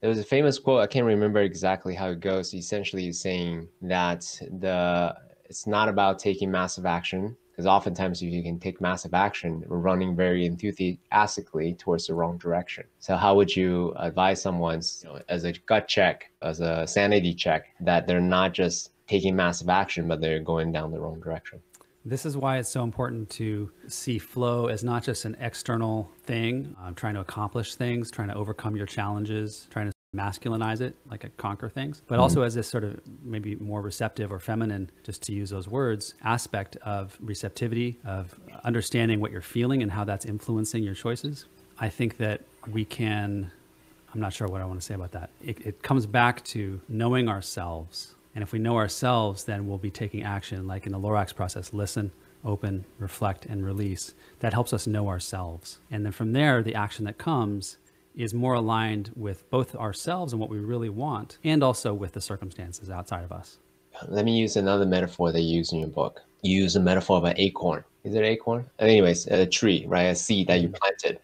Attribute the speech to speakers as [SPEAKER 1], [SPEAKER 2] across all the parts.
[SPEAKER 1] There was a famous quote, I can't remember exactly how it goes. Essentially saying that the it's not about taking massive action, because oftentimes if you can take massive action, we're running very enthusiastically towards the wrong direction. So how would you advise someone you know, as a gut check, as a sanity check, that they're not just taking massive action, but they're going down the wrong direction?
[SPEAKER 2] This is why it's so important to see flow as not just an external thing, uh, trying to accomplish things, trying to overcome your challenges, trying to masculinize it, like a conquer things, but mm-hmm. also as this sort of maybe more receptive or feminine, just to use those words, aspect of receptivity, of understanding what you're feeling and how that's influencing your choices. I think that we can, I'm not sure what I want to say about that. It, it comes back to knowing ourselves and if we know ourselves, then we'll be taking action, like in the Lorax process listen, open, reflect, and release. That helps us know ourselves. And then from there, the action that comes is more aligned with both ourselves and what we really want, and also with the circumstances outside of us.
[SPEAKER 1] Let me use another metaphor that you use in your book. You use a metaphor of an acorn. Is it acorn? Anyways, a tree, right? A seed that you mm-hmm. planted.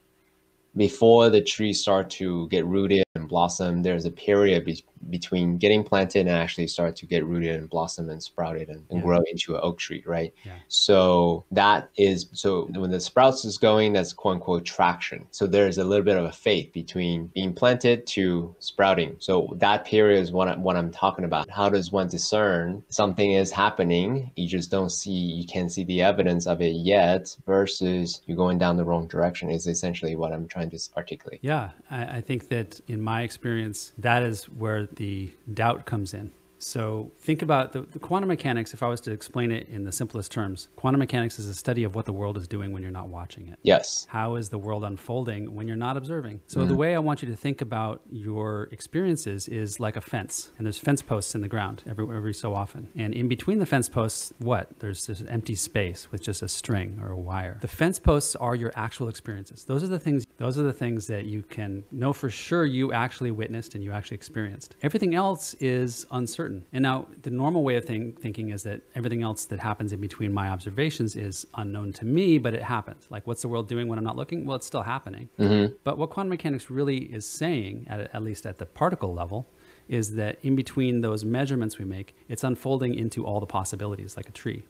[SPEAKER 1] Before the tree start to get rooted and blossom, there's a period be- between getting planted and actually start to get rooted and blossom and sprouted and, and yeah. grow into an oak tree, right? Yeah. So that is so when the sprouts is going, that's quote unquote traction. So there's a little bit of a faith between being planted to sprouting. So that period is what, I, what I'm talking about. How does one discern something is happening? You just don't see, you can't see the evidence of it yet versus you're going down the wrong direction is essentially what I'm trying to articulate.
[SPEAKER 2] Yeah. I, I think that in my experience, that is where the doubt comes in. So think about the, the, quantum mechanics. If I was to explain it in the simplest terms, quantum mechanics is a study of what the world is doing when you're not watching it.
[SPEAKER 1] Yes.
[SPEAKER 2] How is the world unfolding when you're not observing? So mm-hmm. the way I want you to think about your experiences is like a fence, and there's fence posts in the ground every every so often, and in between the fence posts, what? There's this empty space with just a string or a wire. The fence posts are your actual experiences. Those are the things. Those are the things that you can know for sure you actually witnessed and you actually experienced. Everything else is uncertain And now the normal way of think, thinking is that everything else that happens in between my observations is unknown to me, but it happens. Like what's the world doing when I'm not looking? Well, it's still happening. Mm-hmm. But what quantum mechanics really is saying, at, at least at the particle level, is that in between those measurements we make, it's unfolding into all the possibilities like a tree.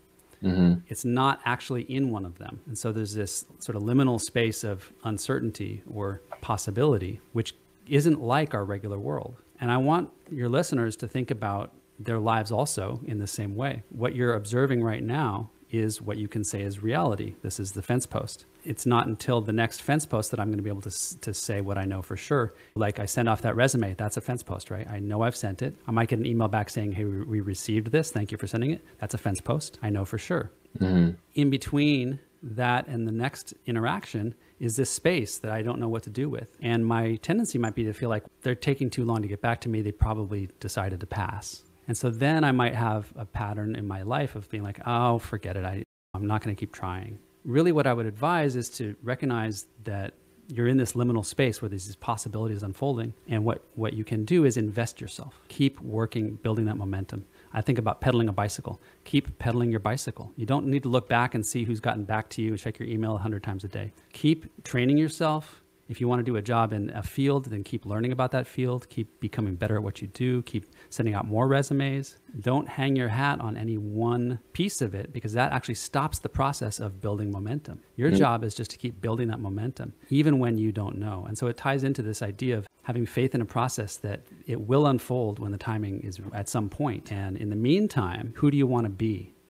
[SPEAKER 2] Mm-hmm. It's not actually in one of them. And so there's this sort of liminal space of uncertainty or possibility, which isn't like our regular world. And I want your listeners to think about their lives also in the same way. What you're observing right now is what you can say is reality. This is the fence post. It's not until the next fence post that I'm going to be able to, to say what I know for sure. Like I send off that resume, that's a fence post, right? I know I've sent it. I might get an email back saying, hey, we received this. Thank you for sending it. That's a fence post. I know for sure. Mm-hmm. In between that and the next interaction is this space that I don't know what to do with. And my tendency might be to feel like they're taking too long to get back to me. They probably decided to pass. And so then I might have a pattern in my life of being like, oh, forget it. I, I'm not going to keep trying. Really, what I would advise is to recognize that you're in this liminal space where there's these possibilities unfolding. And what, what you can do is invest yourself. Keep working, building that momentum. I think about pedaling a bicycle. Keep pedaling your bicycle. You don't need to look back and see who's gotten back to you and check your email 100 times a day. Keep training yourself. If you want to do a job in a field, then keep learning about that field. Keep becoming better at what you do. Keep sending out more resumes. Don't hang your hat on any one piece of it because that actually stops the process of building momentum. Your mm-hmm. job is just to keep building that momentum, even when you don't know. And so it ties into this idea of having faith in a process that it will unfold when the timing is at some point. And in the meantime, who do you want to be?